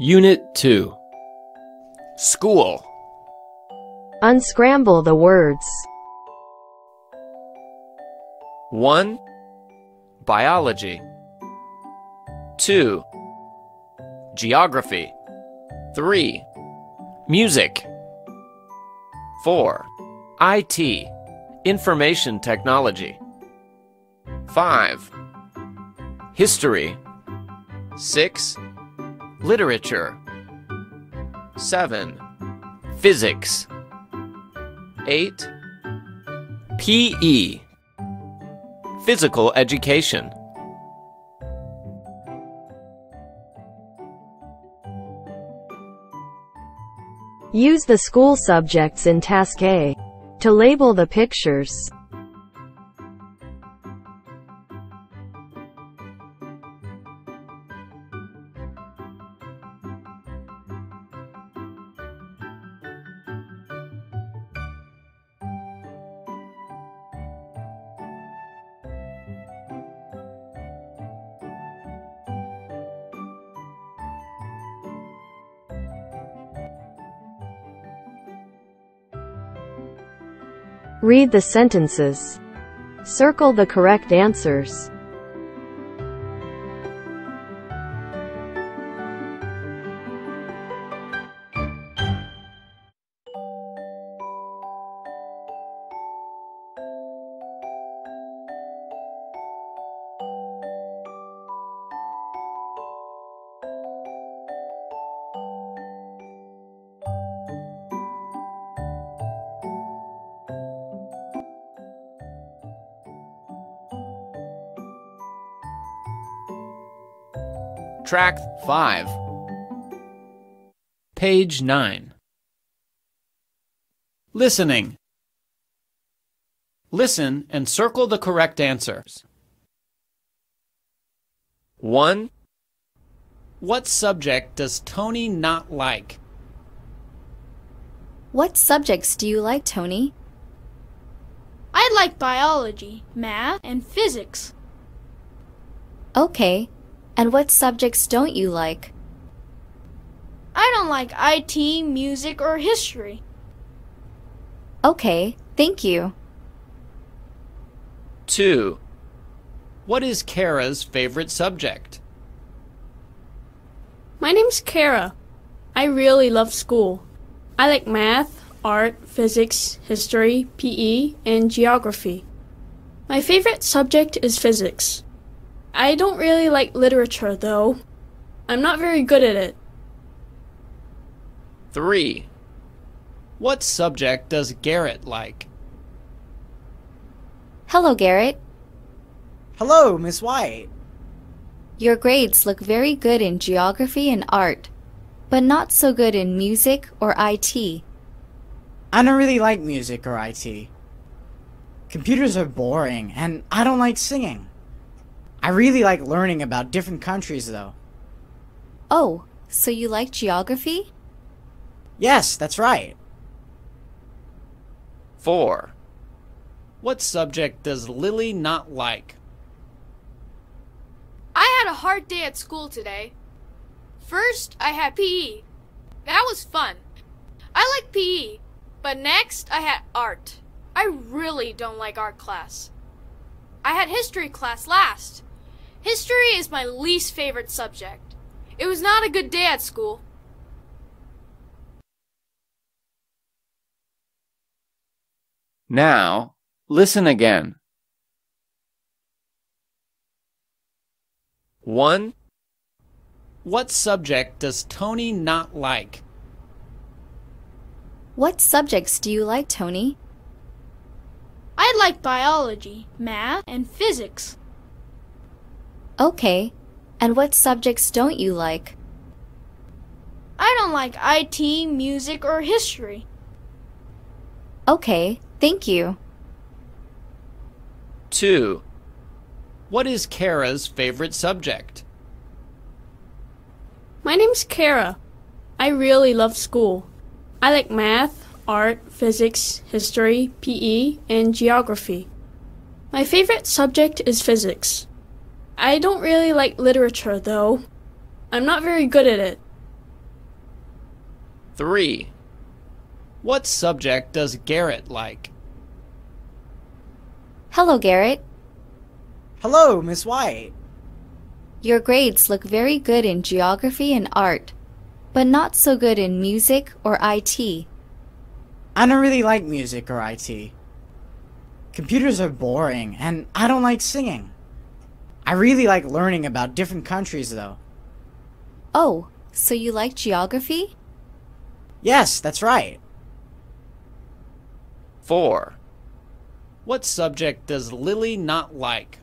Unit 2 School Unscramble the words. 1. Biology 2. Geography 3. Music 4. IT Information Technology 5. History 6. Literature 7. Physics 8. PE Physical Education Use the school subjects in Task A to label the pictures. Read the sentences. Circle the correct answers. Track 5 Page 9 Listening Listen and circle the correct answers. 1. What subject does Tony not like? What subjects do you like, Tony? I like biology, math, and physics. Okay. And what subjects don't you like? I don't like IT, music, or history. Okay, thank you. 2. What is Kara's favorite subject? My name's Kara. I really love school. I like math, art, physics, history, PE, and geography. My favorite subject is physics. I don't really like literature, though. I'm not very good at it. 3. What subject does Garrett like? Hello, Garrett. Hello, Miss White. Your grades look very good in geography and art, but not so good in music or IT. I don't really like music or IT. Computers are boring, and I don't like singing. I really like learning about different countries, though. Oh, so you like geography? Yes, that's right. 4. What subject does Lily not like? I had a hard day at school today. First, I had PE. That was fun. I like PE. But next, I had art. I really don't like art class. I had history class last. History is my least favorite subject. It was not a good day at school. Now, listen again. 1. What subject does Tony not like? What subjects do you like, Tony? I like biology, math, and physics. Okay. And what subjects don't you like? I don't like IT, music, or history. Okay, thank you. 2. What is Kara's favorite subject? My name's Kara. I really love school. I like math, art, physics, history, PE, and geography. My favorite subject is physics. I don't really like literature, though. I'm not very good at it. 3. What subject does Garrett like? Hello, Garrett. Hello, Miss White. Your grades look very good in geography and art, but not so good in music or IT. I don't really like music or IT. Computers are boring, and I don't like singing. I really like learning about different countries, though. Oh, so you like geography? Yes, that's right. 4. What subject does Lily not like?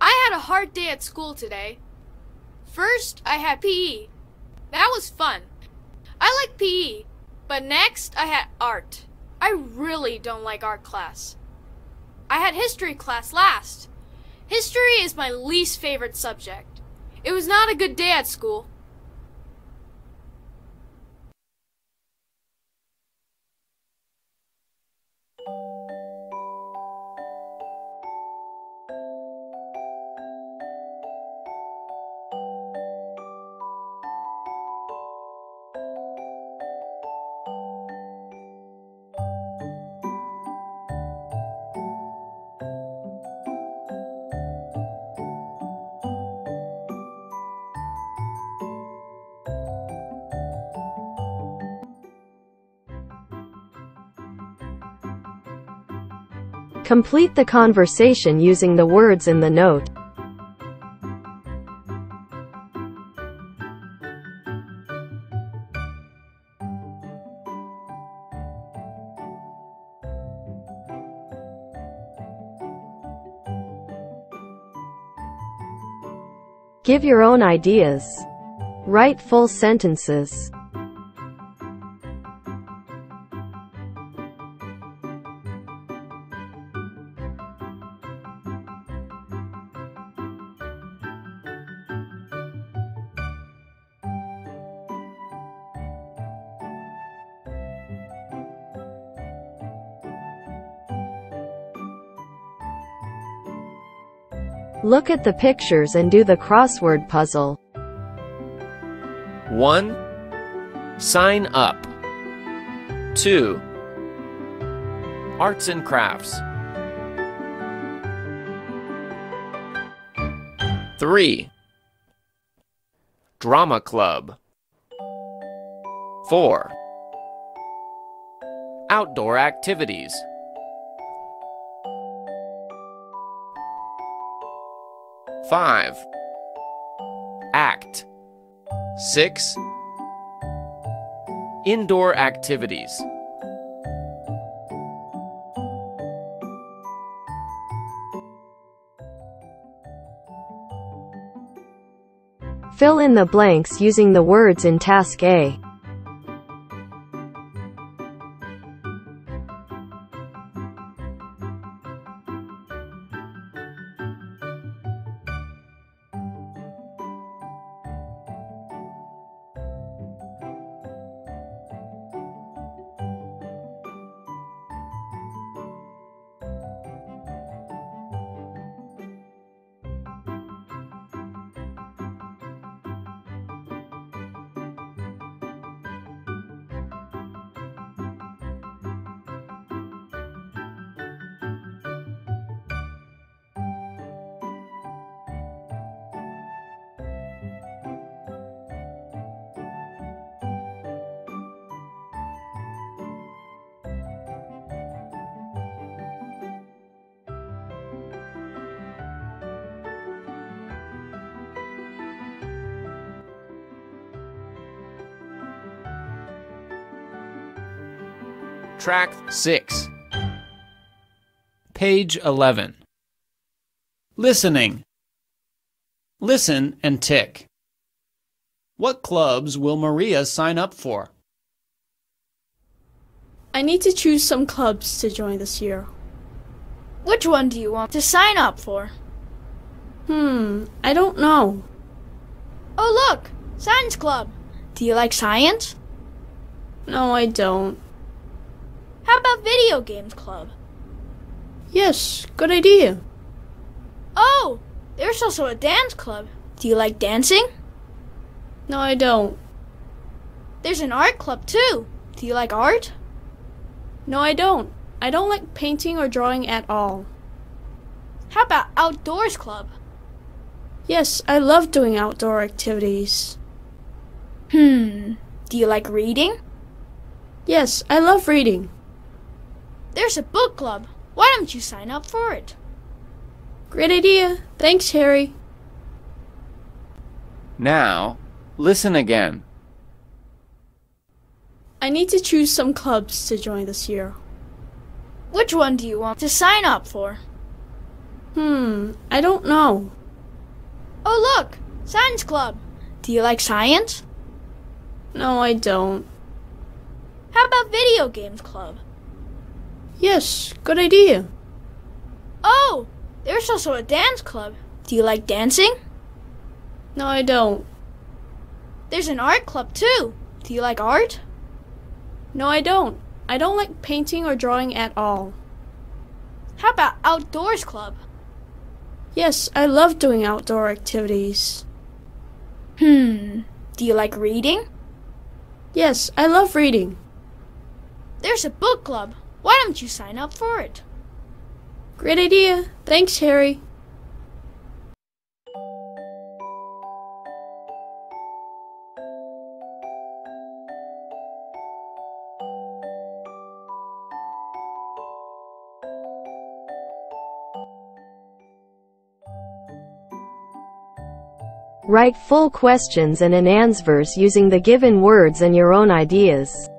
I had a hard day at school today. First, I had PE. That was fun. I like PE. But next, I had art. I really don't like art class. I had history class last. History is my least favorite subject. It was not a good day at school. Complete the conversation using the words in the note. Give your own ideas. Write full sentences. Look at the pictures and do the crossword puzzle. 1. Sign up. 2. Arts and crafts. 3. Drama club. 4. Outdoor activities. 5. Act. 6. Indoor activities. Fill in the blanks using the words in Task A. Track 6. Page 11. Listening. Listen and tick. What clubs will Maria sign up for? I need to choose some clubs to join this year. Which one do you want to sign up for? Hmm, I don't know. Oh, look! Science Club! Do you like science? No, I don't. How about Video Games Club? Yes, good idea. Oh, there's also a dance club. Do you like dancing? No, I don't. There's an art club too. Do you like art? No, I don't. I don't like painting or drawing at all. How about outdoors club? Yes, I love doing outdoor activities. Hmm. Do you like reading? Yes, I love reading. There's a book club. Why don't you sign up for it? Great idea. Thanks, Harry. Now, listen again. I need to choose some clubs to join this year. Which one do you want to sign up for? Hmm, I don't know. Oh, look! Science club. Do you like science? No, I don't. How about video games club? Yes, good idea. Oh, there's also a dance club. Do you like dancing? No, I don't. There's an art club too. Do you like art? No, I don't. I don't like painting or drawing at all. How about outdoors club? Yes, I love doing outdoor activities. Hmm. Do you like reading? Yes, I love reading. There's a book club. Why don't you sign up for it? Great idea. Thanks, Harry. Write full questions and an answers using the given words and your own ideas.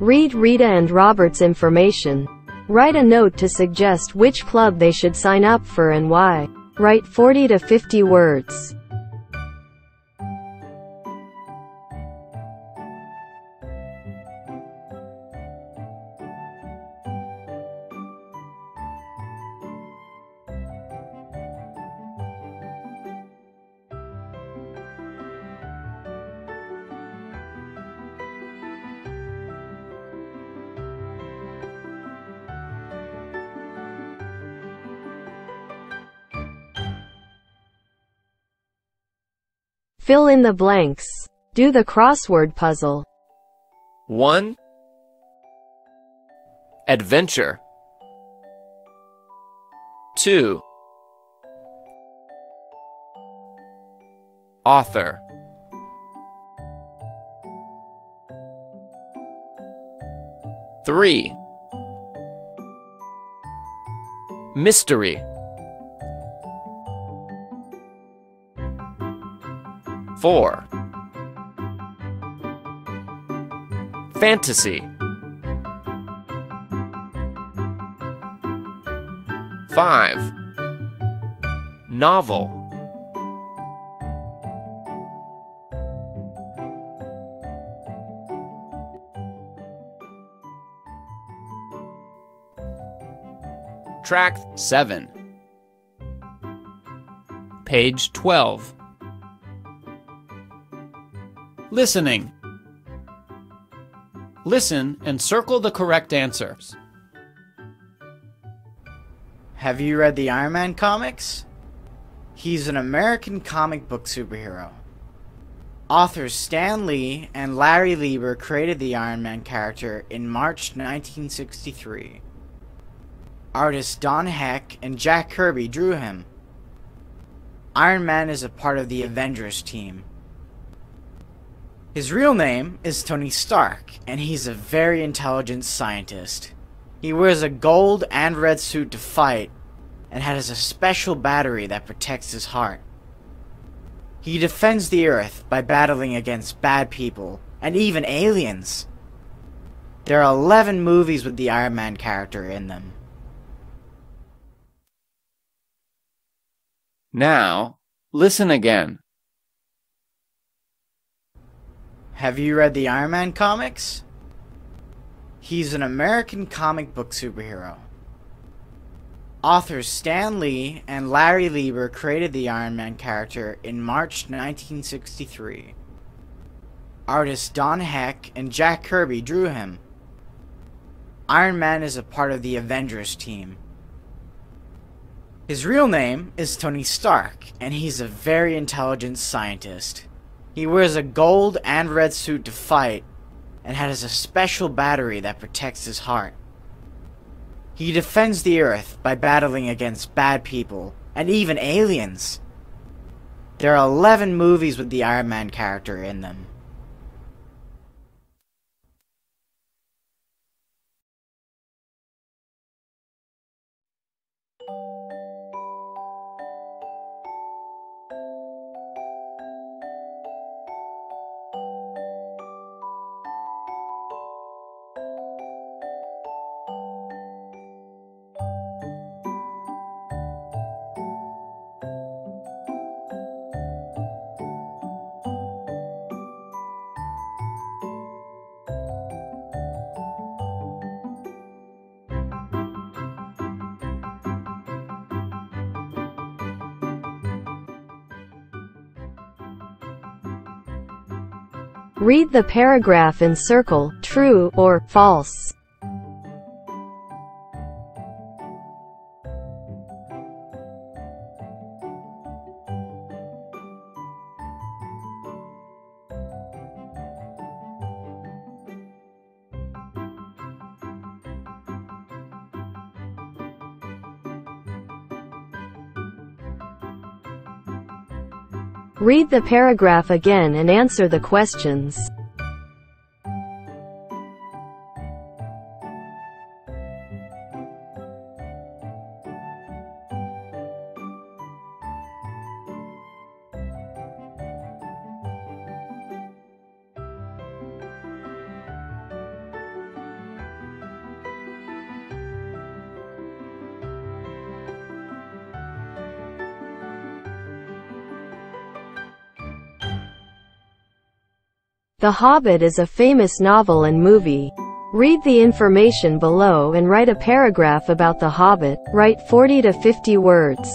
Read Rita and Robert's information. Write a note to suggest which club they should sign up for and why. Write 40 to 50 words. Fill in the blanks. Do the crossword puzzle. 1. Adventure. 2. Author. Three. Mystery. Four. Fantasy. Five. Novel. Track 7. Page 12. Listening. Listen and circle the correct answers. Have you read the Iron Man comics? He's an American comic book superhero. Authors Stan Lee and Larry Lieber created the Iron Man character in March 1963. Artists Don Heck and Jack Kirby drew him. Iron Man is a part of the Avengers team. His real name is Tony Stark, and he's a very intelligent scientist. He wears a gold and red suit to fight, and has a special battery that protects his heart. He defends the Earth by battling against bad people, and even aliens. There are 11 movies with the Iron Man character in them. Now, listen again. Have you read the Iron Man comics? He's an American comic book superhero. Authors Stan Lee and Larry Lieber created the Iron Man character in March 1963. Artists Don Heck and Jack Kirby drew him. Iron Man is a part of the Avengers team. His real name is Tony Stark, and he's a very intelligent scientist. He wears a gold and red suit to fight, and has a special battery that protects his heart. He defends the Earth by battling against bad people, and even aliens. There are 11 movies with the Iron Man character in them. Read the paragraph and circle true or false. Read the paragraph again and answer the questions. The Hobbit is a famous novel and movie. Read the information below and write a paragraph about The Hobbit. Write 40 to 50 words.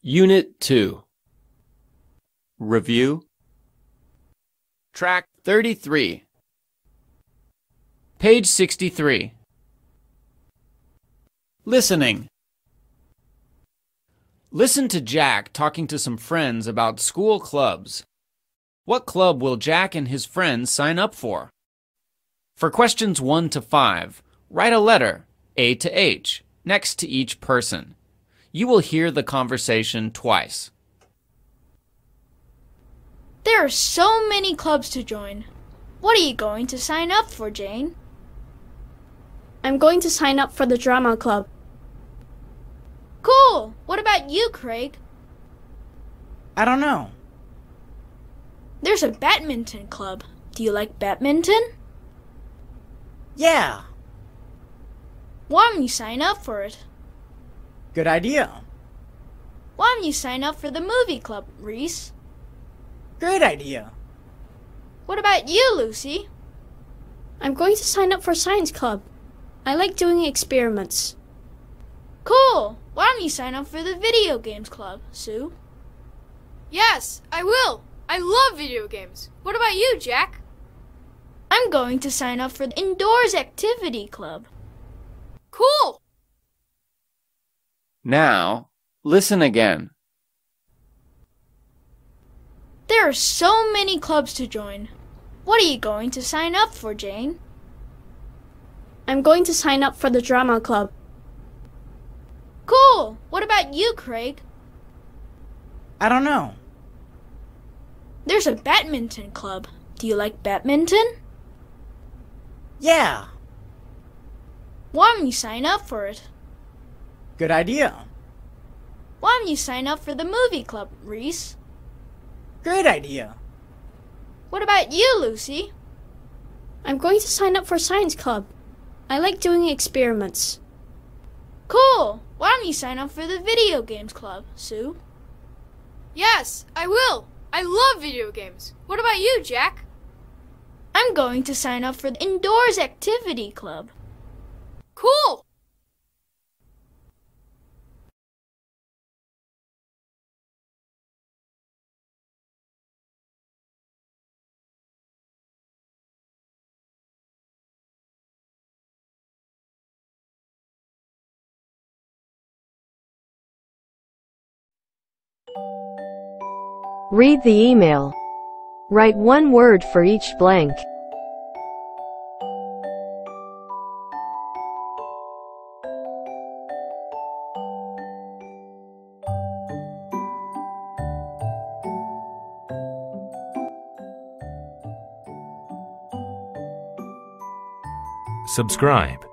Unit 2 Review Track 33 Page 63 Listening Listen to Jack talking to some friends about school clubs. What club will Jack and his friends sign up for? For questions 1 to 5, write a letter, A to H, next to each person. You will hear the conversation twice. There are so many clubs to join. What are you going to sign up for, Jane? I'm going to sign up for the drama club. Cool! What about you, Craig? I don't know. There's a badminton club. Do you like badminton? Yeah, Why don't you sign up for it? good idea. Why don't you sign up for the movie club, Reese? Great idea. What about you, Lucy? I'm going to sign up for science club. I like doing experiments. Cool! Why don't you sign up for the video games club, Sue? Yes, I will. I love video games. What about you, Jack? I'm going to sign up for the indoors activity club. Cool! Now, listen again. There are so many clubs to join. What are you going to sign up for, Jane? I'm going to sign up for the drama club. Cool! What about you, Craig? I don't know. There's a badminton club. Do you like badminton? Yeah, Why don't you sign up for it? good idea. Why don't you sign up for the movie club, Reese? Great idea. What about you, Lucy? I'm going to sign up for science club. I like doing experiments. Cool. Why don't you sign up for the video games club, Sue? Yes, I will. I love video games. What about you, Jack? I'm going to sign up for the indoors activity club. Cool. Read the email. Write one word for each blank. Subscribe.